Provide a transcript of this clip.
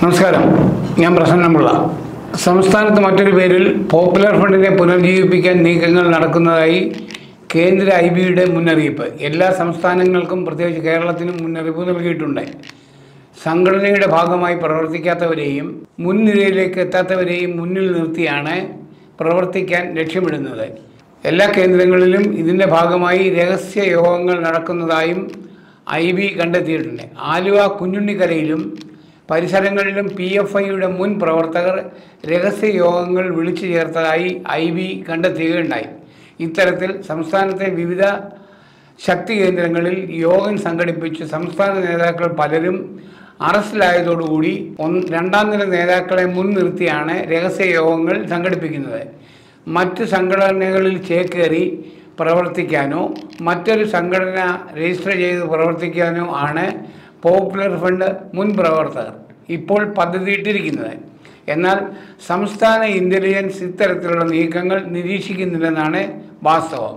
നമസ്കാരം. ഞാൻ പ്രസന്നമുള്ള സംസ്ഥാനത്ത് മറ്റൊരു പേരിൽ പോപ്പുലർ ഫണ്ടിനെ പുനർജീവിപ്പിക്കാൻ നീക്കങ്ങൾ നടക്കുന്നതായി കേന്ദ്ര ഐ ബിയുടെ മുന്നറിയിപ്പ്. എല്ലാ സംസ്ഥാനങ്ങൾക്കും പ്രത്യേകിച്ച് കേരളത്തിനും മുന്നറിയിപ്പ് നൽകിയിട്ടുണ്ട്. സംഘടനയുടെ ഭാഗമായി പ്രവർത്തിക്കാത്തവരെയും മുൻനിരയിലേക്ക് എത്താത്തവരെയും മുന്നിൽ നിർത്തിയാണ് പ്രവർത്തിക്കാൻ ലക്ഷ്യമിടുന്നത്. എല്ലാ കേന്ദ്രങ്ങളിലും ഇതിന്റെ ഭാഗമായി രഹസ്യ യോഗങ്ങൾ നടക്കുന്നതായും ഐ ബി കണ്ടെത്തിയിട്ടുണ്ട്. ആലുവ കുഞ്ഞുണ്ണിക്കരയിലും പരിസരങ്ങളിലും പി എഫ് ഐയുടെ മുൻ പ്രവർത്തകർ രഹസ്യ യോഗങ്ങൾ വിളിച്ചു ചേർത്തതായി ഐ ബി കണ്ടെത്തുകയുണ്ടായി. ഇത്തരത്തിൽ സംസ്ഥാനത്തെ വിവിധ ശക്തി കേന്ദ്രങ്ങളിൽ യോഗം സംഘടിപ്പിച്ച്. സംസ്ഥാന നേതാക്കൾ പലരും അറസ്റ്റിലായതോടുകൂടി ഒന്ന് രണ്ടാം നില നേതാക്കളെ മുൻനിർത്തിയാണ് രഹസ്യ യോഗങ്ങൾ സംഘടിപ്പിക്കുന്നത്. മറ്റ് സംഘടനകളിൽ ചേക്കേറി പ്രവർത്തിക്കാനോ മറ്റൊരു സംഘടന രജിസ്റ്റർ ചെയ്ത് പ്രവർത്തിക്കാനോ ആണ് പോപ്പുലർ ഫണ്ട് മുൻ പ്രവർത്തകർ ഇപ്പോൾ പദ്ധതിയിട്ടിരിക്കുന്നത്. എന്നാൽ സംസ്ഥാന ഇന്റലിജൻസ് ഇത്തരത്തിലുള്ള നീക്കങ്ങൾ നിരീക്ഷിക്കുന്നില്ലെന്നാണ് വാസ്തവം.